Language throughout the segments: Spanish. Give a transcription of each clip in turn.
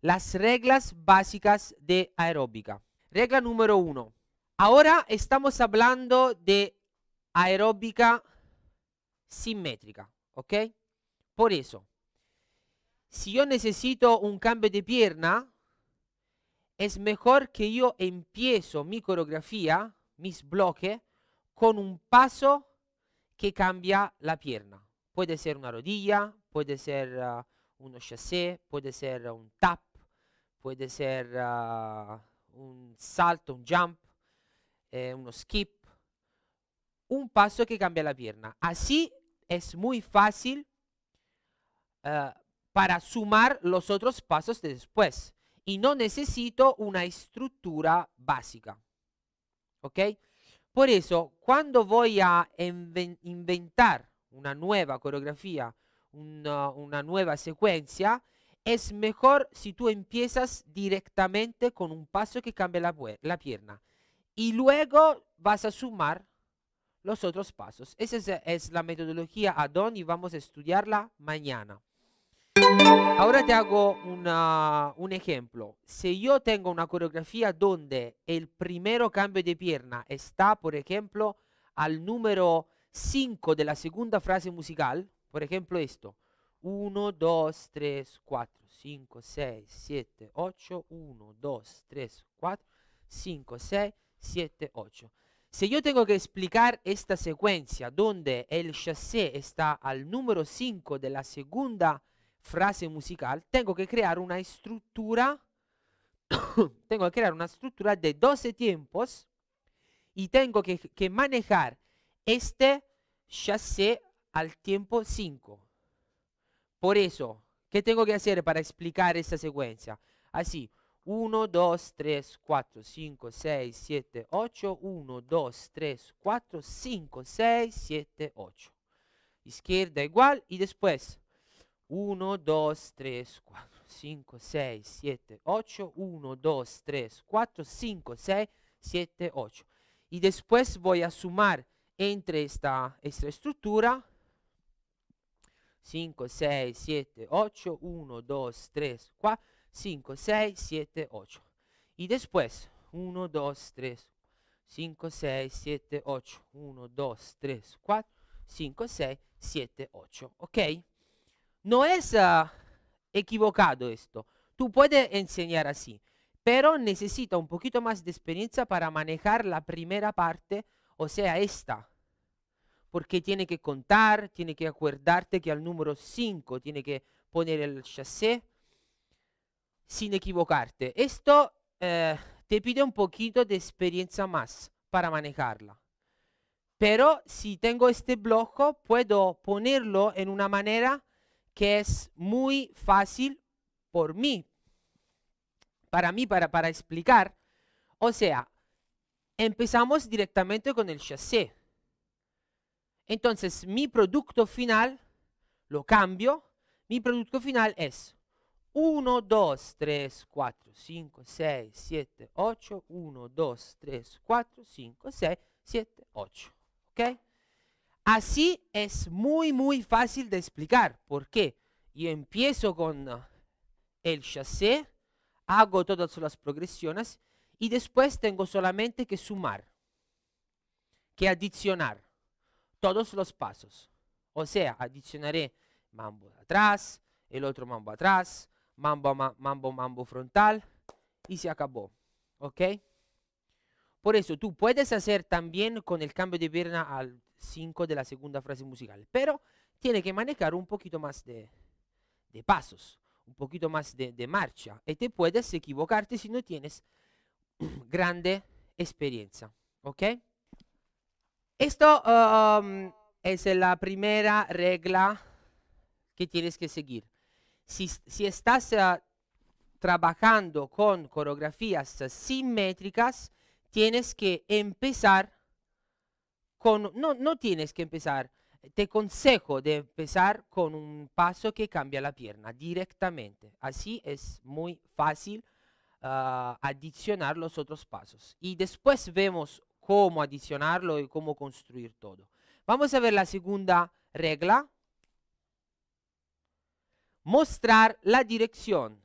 las reglas básicas de aeróbica. Regla número uno. Ahora estamos hablando de aeróbica simétrica, ¿ok? Por eso, si yo necesito un cambio de pierna, es mejor que yo empiezo mi coreografía, mis bloques, con un paso que cambia la pierna. Puede ser una rodilla, puede ser uh, uno chassé, puede ser un tap, puede ser uh, un salto, un jump, eh, uno skip, un paso que cambia la pierna. Así es muy fácil uh, para sumar los otros pasos de después. Y no necesito una estructura básica. ¿Ok? Por eso, cuando voy a inventar una nueva coreografía, una, una, nueva secuencia, es mejor si tú empiezas directamente con un paso que cambia la, pierna. Y luego vas a sumar los otros pasos. Esa es, la metodología Adon y vamos a estudiarla mañana. Ahora te hago un ejemplo. Si yo tengo una coreografía donde el primero cambio de pierna está, por ejemplo, al número 5 de la segunda frase musical, por ejemplo esto, 1, 2, 3, 4, 5, 6, 7, 8, 1, 2, 3, 4, 5, 6, 7, 8. Si yo tengo que explicar esta secuencia donde el chassé está al número 5 de la segunda frase musical, tengo que crear una estructura, tengo que crear una estructura de 12 tiempos y tengo que, que manejar este chassé al tiempo 5. Por eso, ¿qué tengo que hacer para explicar esta secuencia? Así, 1, 2, 3, 4, 5, 6, 7, 8, 1, 2, 3, 4, 5, 6, 7, 8. Izquierda igual y después 1, 2, 3, 4, 5, 6, 7, 8, 1, 2, 3, 4, 5, 6, 7, 8. Y después voy a sumar entre esta, esta estructura 5, 6, 7, 8, 1, 2, 3, 4, 5, 6, 7, 8. Y después 1, 2, 3, 5, 6, 7, 8, 1, 2, 3, 4, 5, 6, 7, 8. ¿Ok? No es uh, equivocado esto. Tú puedes enseñar así, pero necesita un poquito más de experiencia para manejar la primera parte, o sea, esta. Porque tiene que contar, tiene que acordarte que al número 5 tiene que poner el chassé sin equivocarte. Esto eh, te pide un poquito de experiencia más para manejarla. Pero si tengo este bloque, puedo ponerlo en una manera que es muy fácil por mí, para mí, para, para explicar. O sea, empezamos directamente con el chassé. Entonces, mi producto final, lo cambio, mi producto final es 1, 2, 3, 4, 5, 6, 7, 8, 1, 2, 3, 4, 5, 6, 7, 8. ¿Ok? Así es muy, muy fácil de explicar. ¿Por qué? Yo empiezo con el chassé, hago todas las progresiones y después tengo solamente que sumar, que adicionar todos los pasos. O sea, adicionaré mambo atrás, el otro mambo atrás, mambo, mambo, mambo frontal y se acabó. ¿Ok? Por eso tú puedes hacer también con el cambio de pierna al 5 de la segunda frase musical, pero tiene que manejar un poquito más de, pasos, un poquito más de, de, marcha y te puedes equivocarte si no tienes grande experiencia. ¿Ok? Esto um, es la primera regla que tienes que seguir. Si, si estás uh, trabajando con coreografías simétricas, tienes que empezar con, no, no tienes que empezar, te consejo de empezar con un paso que cambia la pierna directamente. Así es muy fácil uh, adicionar los otros pasos. Y después vemos cómo adicionarlo y cómo construir todo. Vamos a ver la segunda regla. Mostrar la dirección.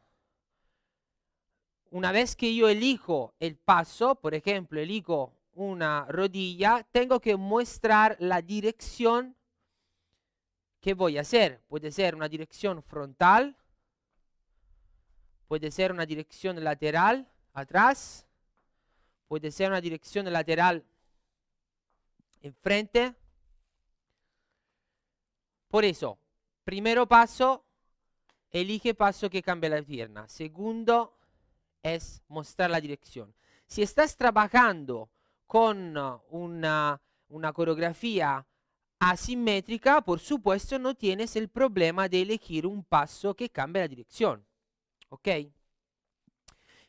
una vez que yo elijo el paso, por ejemplo, elijo una rodilla, tengo que mostrar la dirección que voy a hacer. Puede ser una dirección frontal, puede ser una dirección lateral, atrás, puede ser una dirección lateral enfrente. Por eso, primero paso, elige paso que cambia la pierna. Segundo, es mostrar la dirección. Si estás trabajando con una, una coreografía asimétrica, por supuesto no tienes el problema de elegir un paso que cambie la dirección. ¿Ok?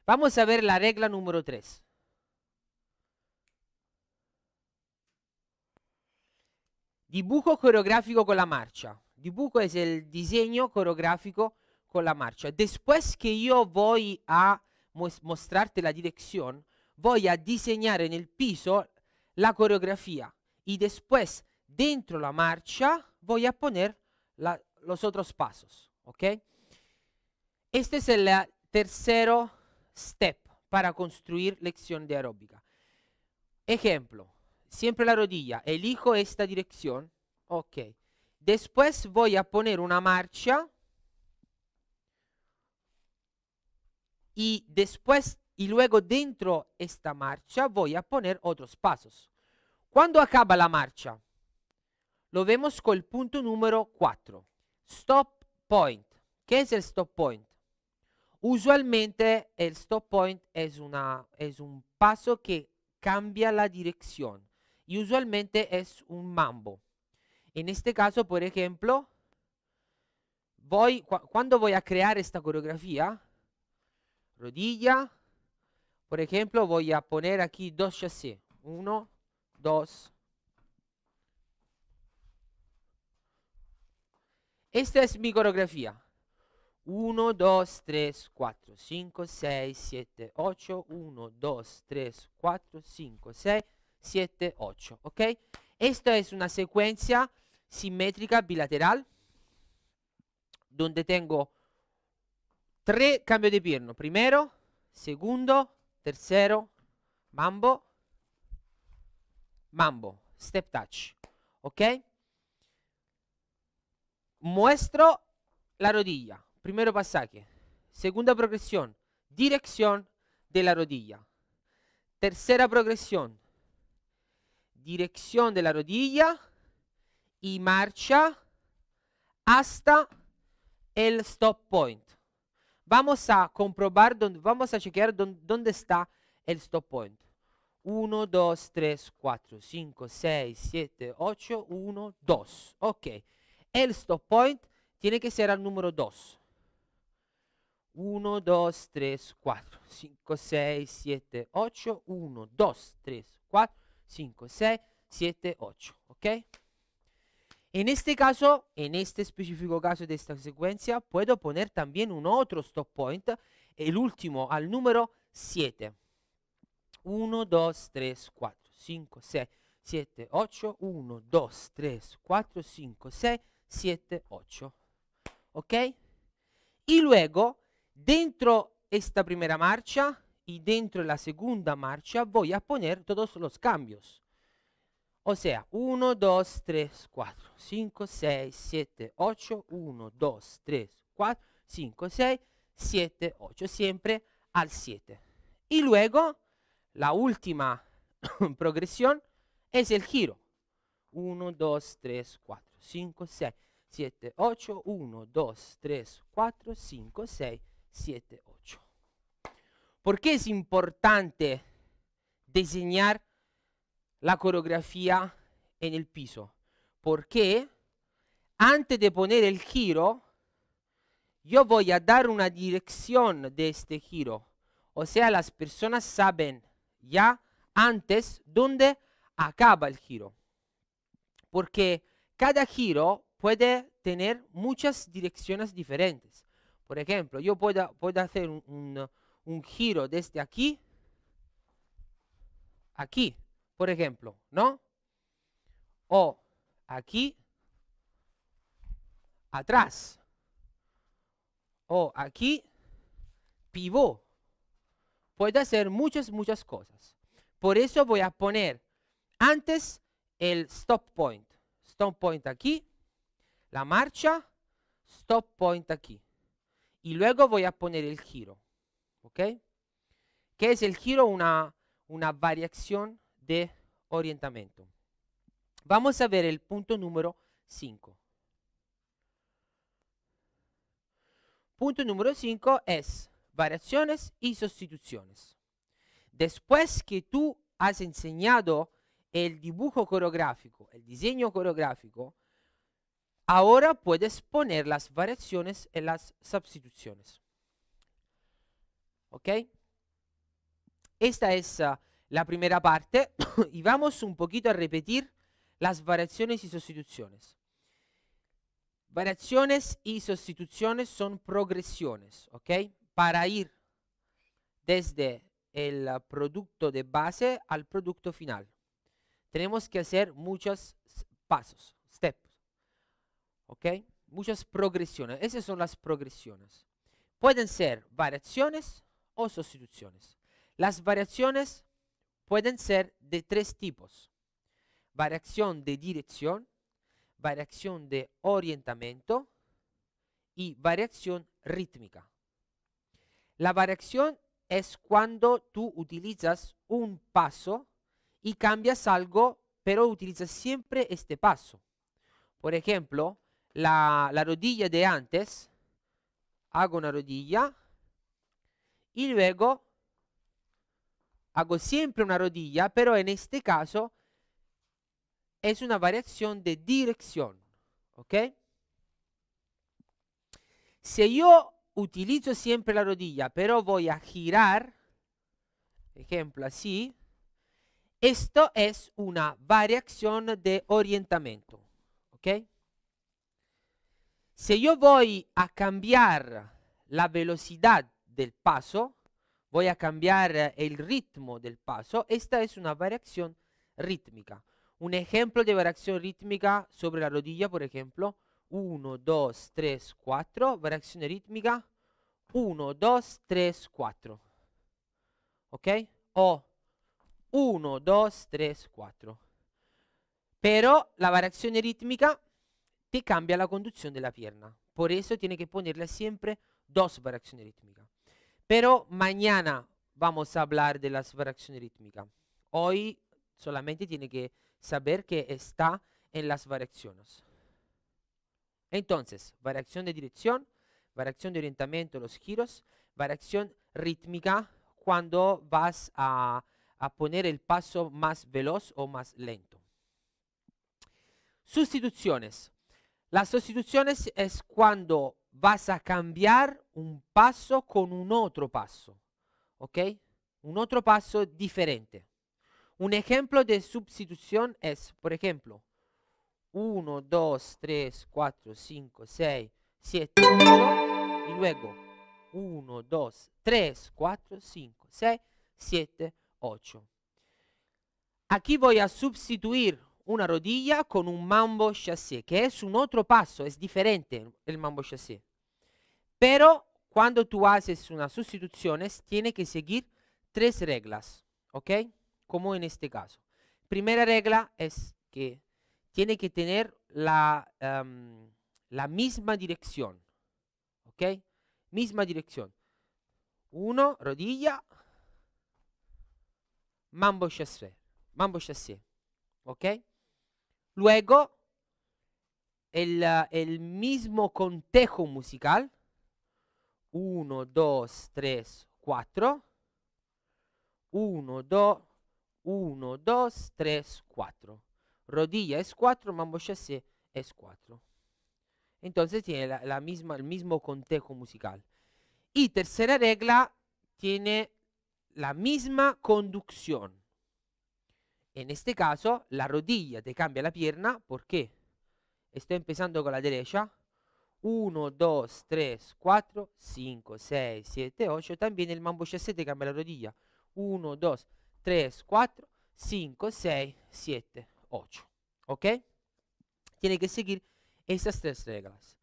Vamos a ver la regla número 3. Dibujo coreográfico con la marcha. Dibujo es el diseño coreográfico con la marcha. Después que yo voy a mostrarte la dirección, voy a diseñar en piso la coreografía y después dentro la marcha voy a poner los otros pasos. ¿ok? Este es el tercero step para construir lección de aeróbica. Ejemplo, siempre la rodilla, elijo esta dirección, ok. Después voy a poner una marcha y después y luego dentro esta marcha voy a poner otros pasos. Cuando acaba la marcha, lo vemos con el punto número 4. Stop point. ¿Qué es el stop point? Usualmente el stop point es, una, es un paso que cambia la dirección y usualmente es un mambo. En este caso, por ejemplo, voy, cuando voy a crear esta coreografía, rodilla. Por ejemplo, voy a poner aquí dos chassés. Uno, dos. Esta es mi coreografía. 1, 2, 3, 4, 5, 6, 7, 8. 1, 2, 3, 4, 5, 6, 7, 8. ¿Ok? Esta es una secuencia simétrica bilateral donde tengo Tres cambios de pierna. Primero, segundo, tercero, mambo, mambo, step touch. ¿Ok? Muestro la rodilla. Primero pasaje. Segunda progresión. Dirección de la rodilla. Tercera progresión. Dirección de la rodilla y marcha hasta el stop point vamos a comprobar, dónde, vamos a chequear dónde, está el stop point. 1, 2, 3, 4, 5, 6, 7, 8, 1, 2. Ok. El stop point tiene que ser al número 2. 1, 2, 3, 4, 5, 6, 7, 8, 1, 2, 3, 4, 5, 6, 7, 8. ¿Ok? En este caso, en este específico caso de esta secuencia, puedo poner también un otro stop point, el último al número 7. 1, 2, 3, 4, 5, 6, 7, 8. 1, 2, 3, 4, 5, 6, 7, 8. ¿Ok? Y luego, dentro esta primera marcha y dentro la segunda marcha, voy a poner todos los cambios. O sea, 1, 2, 3, 4, 5, 6, 7, 8, 1, 2, 3, 4, 5, 6, 7, 8, siempre al 7. Y luego, la última progresión es el giro. 1, 2, 3, 4, 5, 6, 7, 8, 1, 2, 3, 4, 5, 6, 7, 8. ¿Por qué es importante diseñar la coreografía en el piso. Porque antes de poner el giro, yo voy a dar una dirección de este giro. O sea, las personas saben ya antes dónde acaba el giro. Porque cada giro puede tener muchas direcciones diferentes. Por ejemplo, yo puedo, puedo hacer un, un, un giro desde aquí, aquí, por ejemplo, ¿no? O aquí, atrás. O aquí, pivot. puede hacer muchas, muchas cosas. Por eso voy a poner antes el stop point. Stop point aquí, la marcha, stop point aquí. Y luego voy a poner el giro. ¿Ok? ¿Qué es el giro? Una, una variación de orientamiento. Vamos a ver el punto número 5. Punto número 5 es variaciones y sustituciones. Después que tú has enseñado el dibujo coreográfico, el diseño coreográfico, ahora puedes poner las variaciones y las sustituciones. ¿Ok? Esta es uh, la primera parte y vamos un poquito a repetir las variaciones y sustituciones. Variaciones y sustituciones son progresiones, ¿ok? Para ir desde el producto de base al producto final. Tenemos que hacer muchos pasos, steps, ¿ok? Muchas progresiones. Esas son las progresiones. Pueden ser variaciones o sustituciones. Las variaciones pueden ser de tres tipos. Variación de dirección, variación de orientamiento y variación rítmica. La variación es cuando tú utilizas un paso y cambias algo, pero utilizas siempre este paso. Por ejemplo, la, la rodilla de antes, hago una rodilla y luego hago siempre una rodilla, pero en este caso es una variación de dirección. ¿Ok? Si yo utilizo siempre la rodilla, pero voy a girar, ejemplo así, esto es una variación de orientamiento. ¿Ok? Si yo voy a cambiar la velocidad del paso, voy a cambiar el ritmo del paso, esta es una variación rítmica. Un ejemplo de variación rítmica sobre la rodilla, por ejemplo, 1, 2, 3, 4, variación rítmica, 1, 2, 3, 4. ¿Ok? O 1, 2, 3, 4. Pero la variación rítmica te cambia la conducción de la pierna. Por eso tiene que ponerle siempre dos variaciones rítmicas. Pero mañana vamos a hablar de las variaciones rítmicas. Hoy solamente tiene que saber que está en las variaciones. Entonces, variación de dirección, variación de orientamiento, los giros, variación rítmica cuando vas a, a poner el paso más veloz o más lento. Sustituciones. Las sustituciones es cuando vas a cambiar un paso con un otro paso. ¿Ok? Un otro paso diferente. Un ejemplo de sustitución es, por ejemplo, 1, 2, 3, 4, 5, 6, 7, 8 y luego 1, 2, 3, 4, 5, 6, 7, 8. Aquí voy a sustituir una rodilla con un mambo chassé, que es un otro paso, es diferente el mambo chassé. Pero cuando tú haces una sustitución, tiene que seguir tres reglas, ¿ok? como en este caso. Primera regla es que tiene que tener la, um, la misma dirección. ¿Ok? Misma dirección. Uno, rodilla. Mambo chassé. Mambo chassé. ¿Ok? Luego, el, uh, el mismo contejo musical. Uno, dos, tres, cuatro. Uno, dos, 1, 2, 3, 4. Rodilla es 4, mambo chassé es 4. Entonces tiene la, la misma, el mismo contejo musical. Y tercera regla, tiene la misma conducción. En este caso, la rodilla te cambia la pierna. ¿Por qué? Estoy empezando con la derecha. 1, 2, 3, 4, 5, 6, 7, 8. También el mambo chassé te cambia la rodilla. 1, 2, 3, 4, 5, 6, 7, 8. ¿Ok? Tiene que seguir esas tres reglas.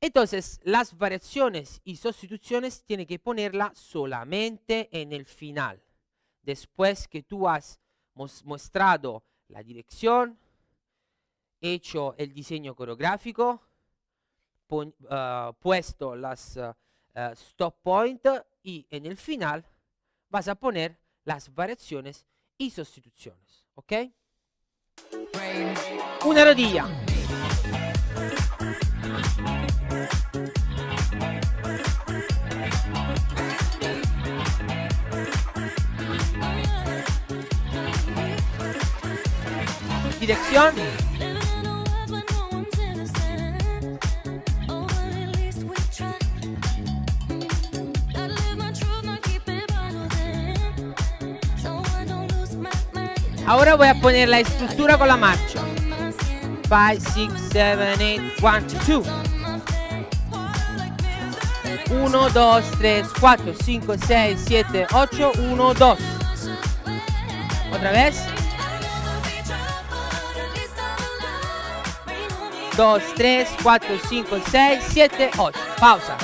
Entonces, las variaciones y sustituciones tiene que ponerla solamente en el final. Después que tú has mostrado la dirección, hecho el diseño coreográfico, ah, puesto las ah, stop point y en el final vas a poner las variaciones y sustituciones. ¿Ok? Una rodilla. Dirección. Ahora voy a poner la estructura con la marcha. 5, 6, 7, 8, 1, 2. 1, 2, 3, 4, 5, 6, 7, 8, 1, 2. Otra vez. 2, 3, 4, 5, 6, 7, 8. Pausa.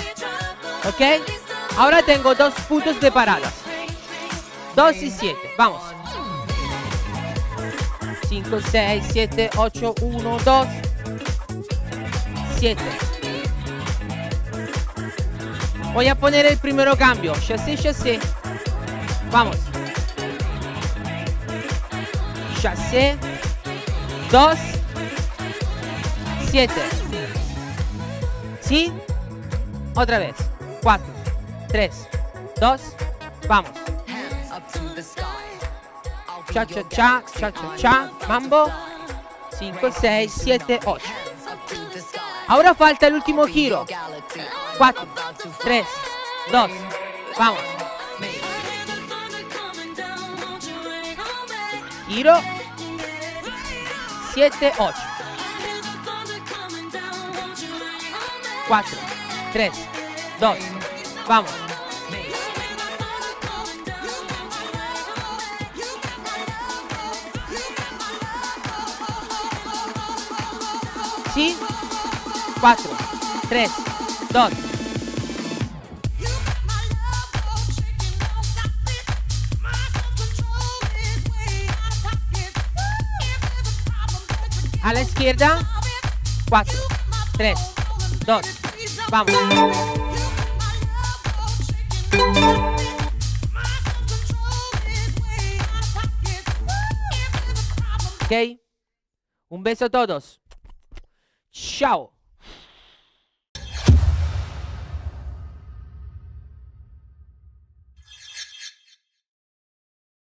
¿Ok? Ahora tengo dos puntos de paradas. 2 y 7. Vamos. 5, 6, 7, 8, 1, 2, 7. Voy a poner el primero cambio. Chassé, chassé. Vamos. Chassé. 2, 7. ¿Sí? Otra vez. 4, 3, 2, vamos. Cha cha cha, cha cha cha, mambo. 5, 6, 7, 8. Ahora falta el último giro. 4, 3, 2, vamos. Giro. 7, 8. 4, 3, 2, vamos. ¿Sí? 4, 3, 2. A la izquierda. 4, 3, 2. Vamos. Ok. Un beso a todos. Ciao.